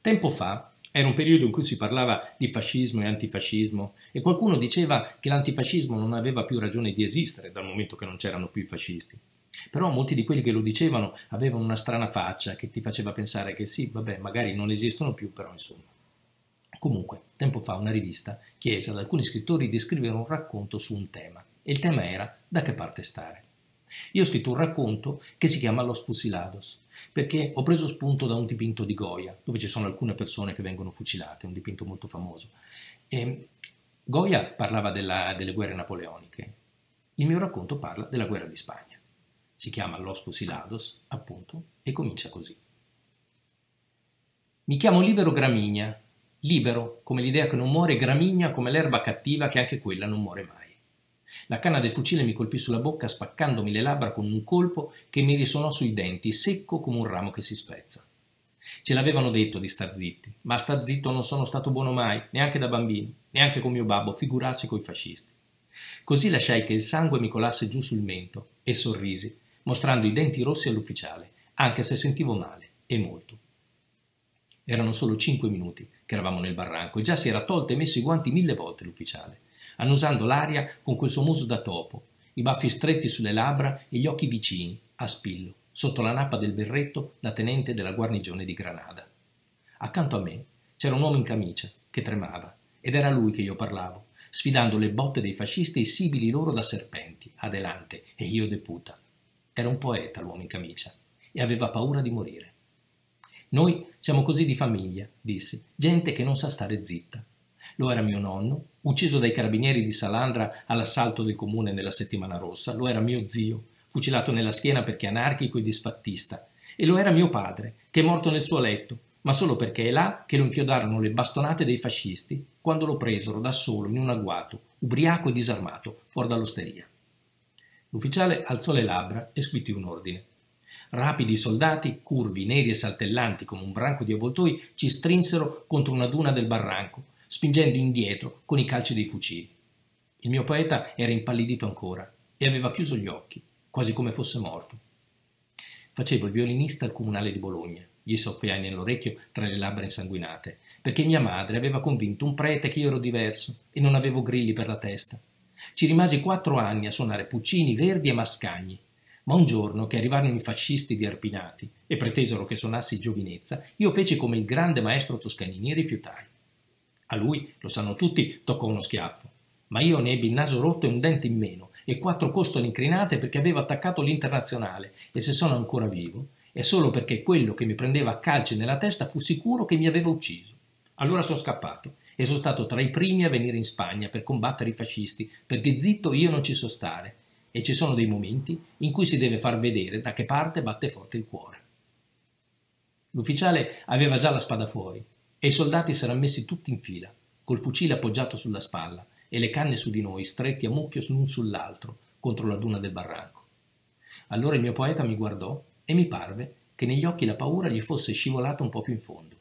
Tempo fa era un periodo in cui si parlava di fascismo e antifascismo e qualcuno diceva che l'antifascismo non aveva più ragione di esistere dal momento che non c'erano più i fascisti. Però molti di quelli che lo dicevano avevano una strana faccia che ti faceva pensare che sì, vabbè, magari non esistono più, però insomma. Comunque, tempo fa una rivista chiese ad alcuni scrittori di scrivere un racconto su un tema e il tema era da che parte stare. Io ho scritto un racconto che si chiama Los Fusilados, perché ho preso spunto da un dipinto di Goya, dove ci sono alcune persone che vengono fucilate, un dipinto molto famoso. E Goya parlava della, delle guerre napoleoniche, il mio racconto parla della guerra di Spagna. Si chiama Los Fusilados, appunto, e comincia così. Mi chiamo Libero Gramigna, libero come l'idea che non muore Gramigna come l'erba cattiva che anche quella non muore mai. La canna del fucile mi colpì sulla bocca spaccandomi le labbra con un colpo che mi risuonò sui denti, secco come un ramo che si spezza. Ce l'avevano detto di star zitti, ma star zitto non sono stato buono mai, neanche da bambino, neanche con mio babbo, figurarsi coi fascisti. Così lasciai che il sangue mi colasse giù sul mento e sorrisi, mostrando i denti rossi all'ufficiale, anche se sentivo male, e molto. Erano solo cinque minuti che eravamo nel barranco e già si era tolto e messo i guanti mille volte l'ufficiale annusando l'aria con quel suo muso da topo, i baffi stretti sulle labbra e gli occhi vicini, a spillo, sotto la nappa del berretto, la tenente della guarnigione di Granada. Accanto a me c'era un uomo in camicia, che tremava, ed era a lui che io parlavo, sfidando le botte dei fascisti e i sibili loro da serpenti, adelante, e io de puta. Era un poeta l'uomo in camicia, e aveva paura di morire. Noi siamo così di famiglia, disse, gente che non sa stare zitta. Lo era mio nonno, ucciso dai carabinieri di Salandra all'assalto del comune nella settimana rossa, lo era mio zio, fucilato nella schiena perché anarchico e disfattista, e lo era mio padre, che è morto nel suo letto, ma solo perché è là che lo inchiodarono le bastonate dei fascisti quando lo presero da solo in un agguato, ubriaco e disarmato, fuori dall'osteria. L'ufficiale alzò le labbra e squittì un ordine. Rapidi soldati, curvi, neri e saltellanti come un branco di avvoltoi, ci strinsero contro una duna del barranco, spingendo indietro con i calci dei fucili. Il mio poeta era impallidito ancora e aveva chiuso gli occhi, quasi come fosse morto. Facevo il violinista al comunale di Bologna, gli soffiai nell'orecchio tra le labbra insanguinate, perché mia madre aveva convinto un prete che io ero diverso e non avevo grilli per la testa. Ci rimasi quattro anni a suonare Puccini, Verdi e Mascagni, ma un giorno che arrivarono i fascisti di Arpinati e pretesero che suonassi giovinezza, io feci come il grande maestro Toscanini e rifiutai. A lui, lo sanno tutti, toccò uno schiaffo. Ma io ne ebbi il naso rotto e un dente in meno e quattro costole incrinate perché avevo attaccato l'internazionale e se sono ancora vivo è solo perché quello che mi prendeva a calci nella testa fu sicuro che mi aveva ucciso. Allora sono scappato e sono stato tra i primi a venire in Spagna per combattere i fascisti, perché zitto io non ci so stare e ci sono dei momenti in cui si deve far vedere da che parte batte forte il cuore. L'ufficiale aveva già la spada fuori e i soldati s'erano messi tutti in fila, col fucile appoggiato sulla spalla e le canne su di noi, stretti a mucchio l'un sull'altro, contro la duna del barranco. Allora il mio poeta mi guardò e mi parve che negli occhi la paura gli fosse scivolata un po' più in fondo.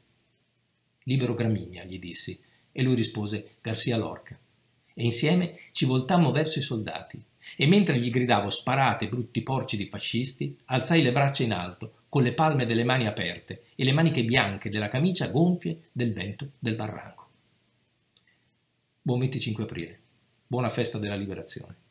Libero Gramigna, gli dissi, e lui rispose Garcia Lorca. E insieme ci voltammo verso i soldati, e mentre gli gridavo sparate, brutti porci di fascisti, alzai le braccia in alto, con le palme delle mani aperte e le maniche bianche della camicia gonfie del vento del barranco. Buon 25 aprile. Buona festa della liberazione.